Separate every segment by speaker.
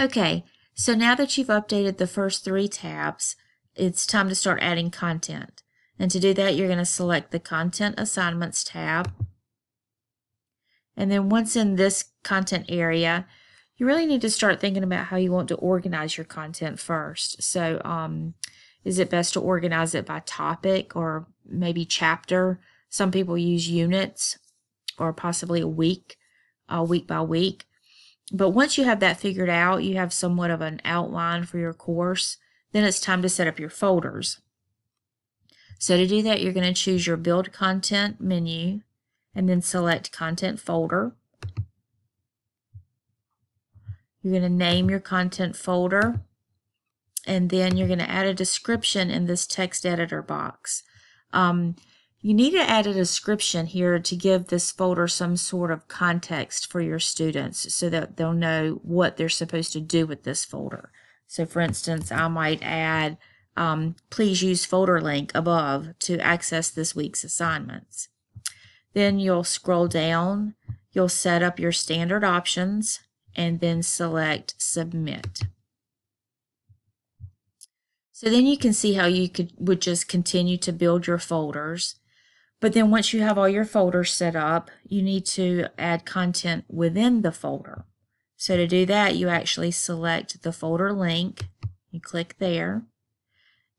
Speaker 1: Okay, so now that you've updated the first three tabs, it's time to start adding content. And to do that, you're going to select the Content Assignments tab. And then once in this content area, you really need to start thinking about how you want to organize your content first. So, um, is it best to organize it by topic or maybe chapter? Some people use units or possibly a week, uh, week by week. But once you have that figured out, you have somewhat of an outline for your course, then it's time to set up your folders. So to do that, you're going to choose your Build Content menu and then select Content Folder. You're going to name your content folder and then you're going to add a description in this text editor box. Um, you need to add a description here to give this folder some sort of context for your students so that they'll know what they're supposed to do with this folder. So for instance, I might add, um, please use folder link above to access this week's assignments. Then you'll scroll down, you'll set up your standard options, and then select submit. So then you can see how you could would just continue to build your folders. But then once you have all your folders set up, you need to add content within the folder. So to do that, you actually select the folder link, you click there,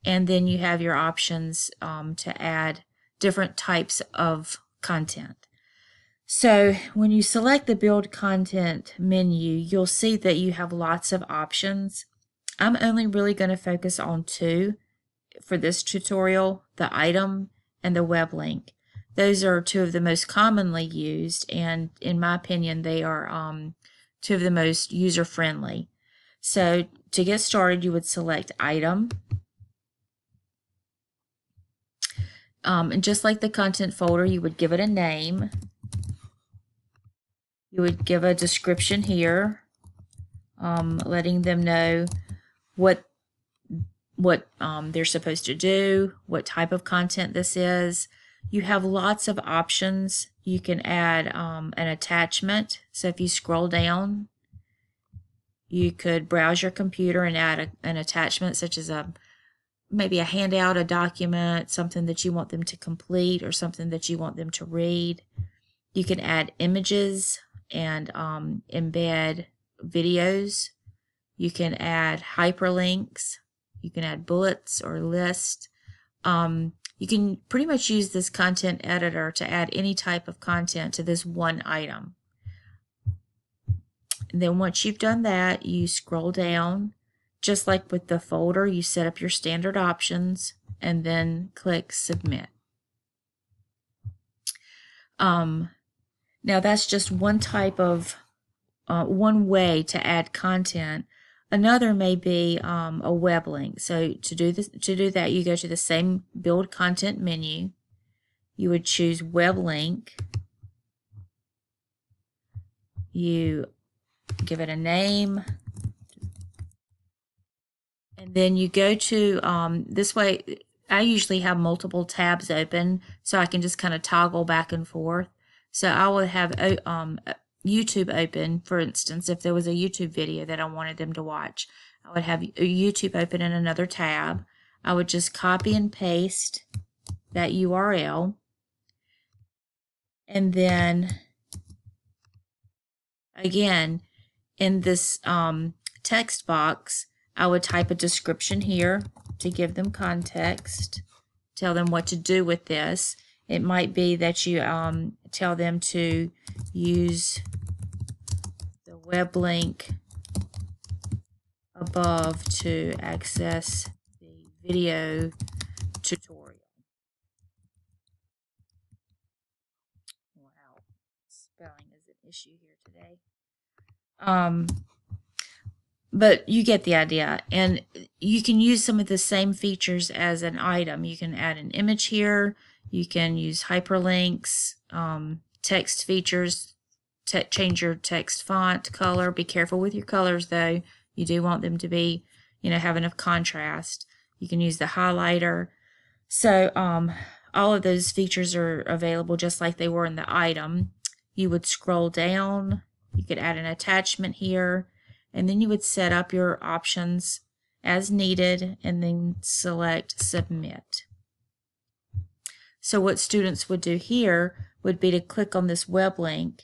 Speaker 1: and then you have your options um, to add different types of content. So when you select the build content menu, you'll see that you have lots of options. I'm only really going to focus on two for this tutorial, the item and the web link. Those are two of the most commonly used, and in my opinion, they are um, two of the most user-friendly. So to get started, you would select item. Um, and just like the content folder, you would give it a name. You would give a description here, um, letting them know what what um, they're supposed to do, what type of content this is. You have lots of options. You can add um, an attachment. So if you scroll down, you could browse your computer and add a, an attachment such as a maybe a handout, a document, something that you want them to complete or something that you want them to read. You can add images and um, embed videos you can add hyperlinks. You can add bullets or lists. Um, you can pretty much use this content editor to add any type of content to this one item. And then once you've done that, you scroll down. Just like with the folder, you set up your standard options and then click Submit. Um, now that's just one type of, uh, one way to add content Another may be um, a web link. So to do this, to do that, you go to the same build content menu. You would choose web link. You give it a name. And then you go to, um, this way, I usually have multiple tabs open so I can just kind of toggle back and forth. So I will have um, YouTube open, for instance, if there was a YouTube video that I wanted them to watch, I would have YouTube open in another tab. I would just copy and paste that URL. And then again, in this um, text box, I would type a description here to give them context, tell them what to do with this. It might be that you um, tell them to use the web link above to access the video tutorial. Wow, spelling is an issue here today. Um, but you get the idea. And you can use some of the same features as an item. You can add an image here. You can use hyperlinks, um, text features, te change your text font color. Be careful with your colors though. You do want them to be, you know, have enough contrast. You can use the highlighter. So um, all of those features are available just like they were in the item. You would scroll down. You could add an attachment here. and then you would set up your options as needed and then select submit. So what students would do here would be to click on this web link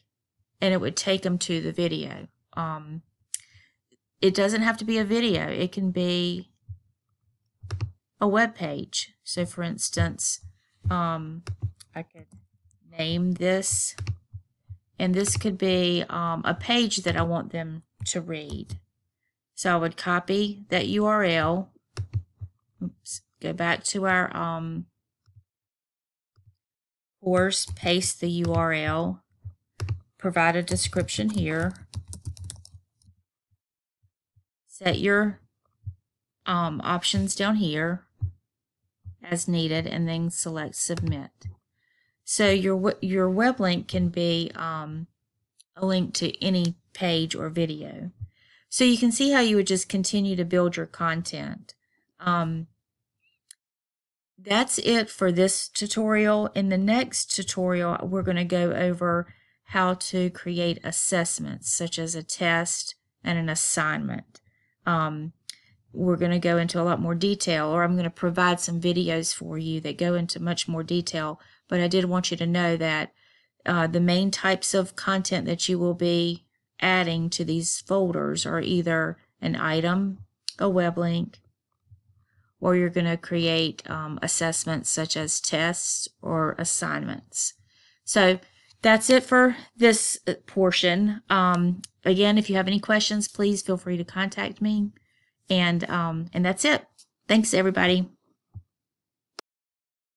Speaker 1: and it would take them to the video. Um, it doesn't have to be a video. It can be a web page. So for instance, um, I could name this and this could be um, a page that I want them to read. So I would copy that URL. Oops, go back to our um, course, paste the URL, provide a description here, set your um, options down here as needed, and then select submit. So your your web link can be um, a link to any page or video. So you can see how you would just continue to build your content. Um, that's it for this tutorial. In the next tutorial, we're going to go over how to create assessments, such as a test and an assignment. Um, we're going to go into a lot more detail, or I'm going to provide some videos for you that go into much more detail. But I did want you to know that uh, the main types of content that you will be adding to these folders are either an item, a web link, or you're going to create um, assessments such as tests or assignments. So that's it for this uh, portion. Um, again, if you have any questions, please feel free to contact me. And um, and that's it. Thanks, everybody.